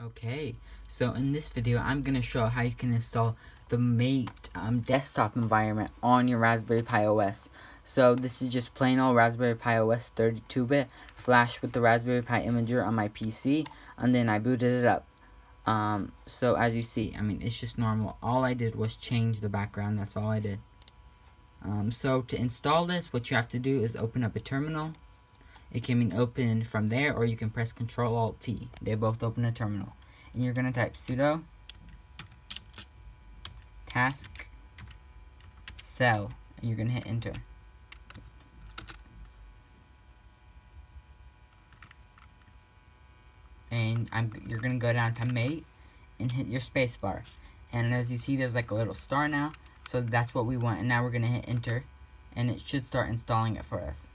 Okay, so in this video, I'm going to show how you can install the Mate um, desktop environment on your Raspberry Pi OS. So this is just plain old Raspberry Pi OS 32-bit, flash with the Raspberry Pi imager on my PC, and then I booted it up. Um, so as you see, I mean, it's just normal. All I did was change the background, that's all I did. Um, so to install this, what you have to do is open up a terminal. It can be opened from there, or you can press Control Alt T. They both open a terminal. And you're going to type sudo task cell, and you're going to hit enter. And I'm, you're going to go down to mate and hit your spacebar. And as you see, there's like a little star now. So that's what we want. And now we're going to hit enter. And it should start installing it for us.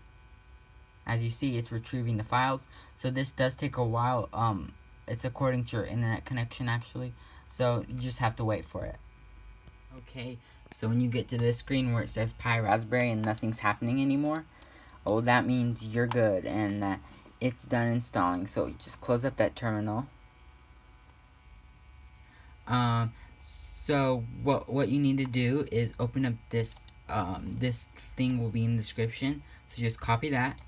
As you see, it's retrieving the files. So this does take a while. Um, It's according to your internet connection, actually. So you just have to wait for it. Okay, so when you get to this screen where it says Pi Raspberry and nothing's happening anymore, oh, that means you're good and that it's done installing. So just close up that terminal. Um, so what what you need to do is open up this um this thing will be in the description. So just copy that.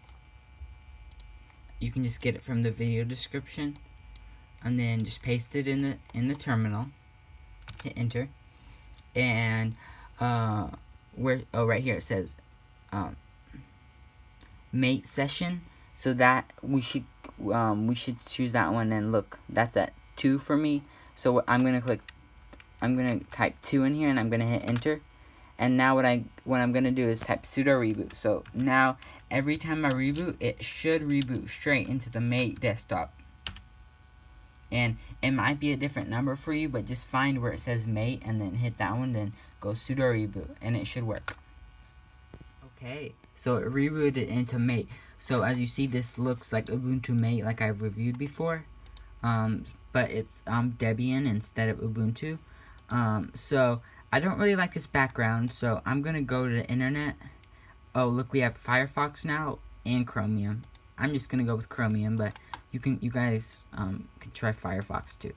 You can just get it from the video description, and then just paste it in the in the terminal. Hit enter, and uh, where oh right here it says um, mate session. So that we should um, we should choose that one and look that's at two for me. So I'm gonna click I'm gonna type 2 in here and I'm gonna hit enter. And now what I what I'm gonna do is type sudo reboot. So now every time I reboot it should reboot straight into the mate desktop. And it might be a different number for you but just find where it says mate and then hit that one then go sudo reboot and it should work. Okay so it rebooted into mate so as you see this looks like Ubuntu mate like I've reviewed before. Um, but it's um, Debian instead of Ubuntu um, so I don't really like this background, so I'm gonna go to the internet. Oh, look, we have Firefox now and Chromium. I'm just gonna go with Chromium, but you can, you guys, um, can try Firefox too.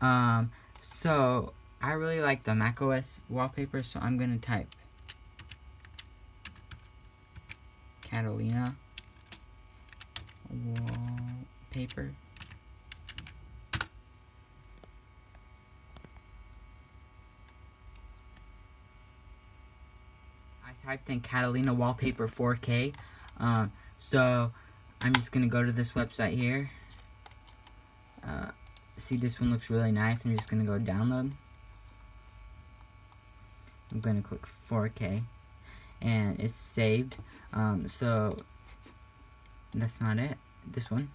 Um, so I really like the macOS wallpaper, so I'm gonna type Catalina wallpaper. Typed in Catalina Wallpaper 4K. Um, so I'm just going to go to this website here. Uh, see, this one looks really nice. I'm just going to go download. I'm going to click 4K. And it's saved. Um, so that's not it. This one.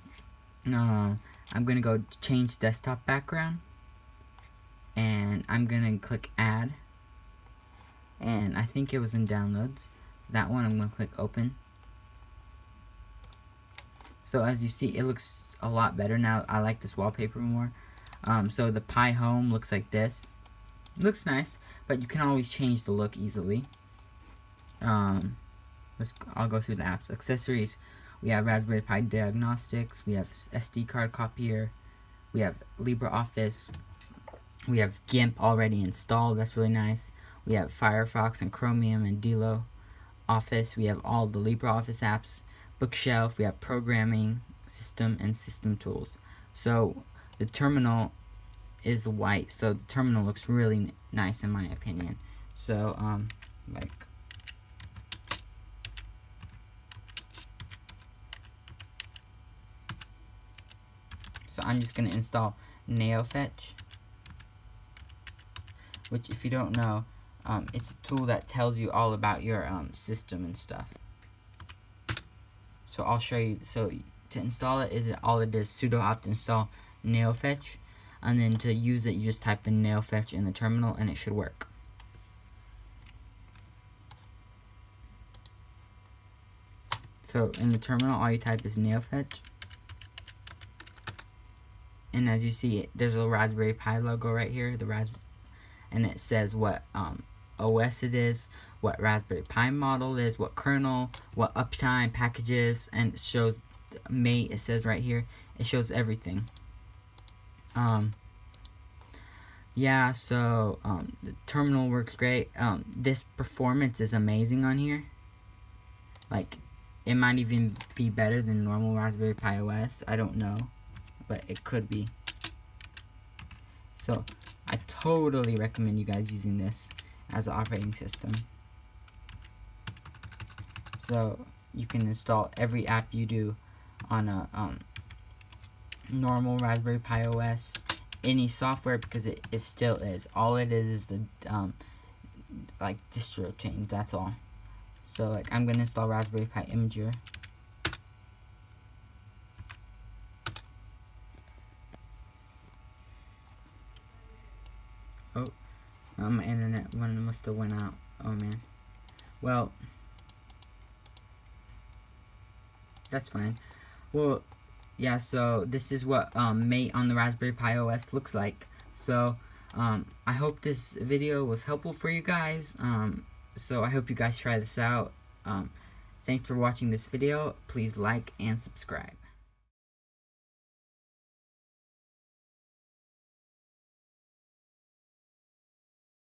No, I'm going to go change desktop background. And I'm going to click add and I think it was in downloads. That one I'm going to click open. So as you see it looks a lot better now. I like this wallpaper more. Um, so the Pi Home looks like this. It looks nice but you can always change the look easily. Um, let's I'll go through the apps. Accessories. We have Raspberry Pi diagnostics. We have SD card copier. We have LibreOffice. We have GIMP already installed. That's really nice we have Firefox and Chromium and Dilo Office. We have all the LibreOffice apps. Bookshelf. We have programming, system, and system tools. So the terminal is white. So the terminal looks really nice in my opinion. So, um, like, so I'm just going to install NeoFetch, which if you don't know, um, it's a tool that tells you all about your um, system and stuff. So I'll show you. So to install it, is it all it is sudo apt install neofetch, and then to use it, you just type in neofetch in the terminal, and it should work. So in the terminal, all you type is neofetch. And as you see, there's a Raspberry Pi logo right here, the Raspberry, and it says what um, OS it is, what Raspberry Pi model is, what kernel, what uptime packages, and it shows mate. It says right here. It shows everything. Um. Yeah, so um, the terminal works great. Um, this performance is amazing on here. Like, it might even be better than normal Raspberry Pi OS. I don't know, but it could be. So, I totally recommend you guys using this as an operating system. So, you can install every app you do on a um, normal Raspberry Pi OS, any software because it, it still is. All it is is the um, like distro change. That's all. So like I'm gonna install Raspberry Pi Imager. Oh, um, my internet one must have went out. Oh man. Well, that's fine. Well, yeah, so this is what um, Mate on the Raspberry Pi OS looks like. So, um, I hope this video was helpful for you guys. Um, so, I hope you guys try this out. Um, thanks for watching this video. Please like and subscribe.